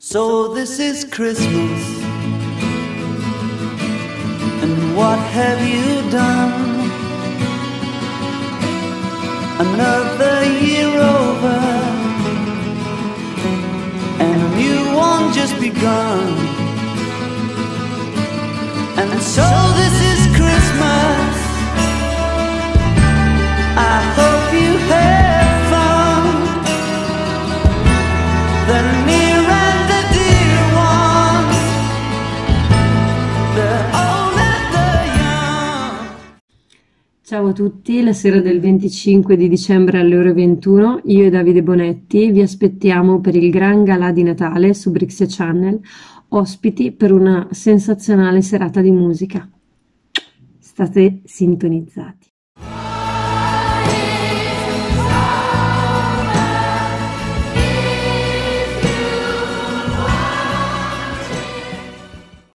So this is Christmas. And what have you done? Another year over. And a new one just begun. And so this Ciao a tutti, la sera del 25 di dicembre alle ore 21 io e Davide Bonetti vi aspettiamo per il gran galà di Natale su Brixia Channel, ospiti per una sensazionale serata di musica. State sintonizzati.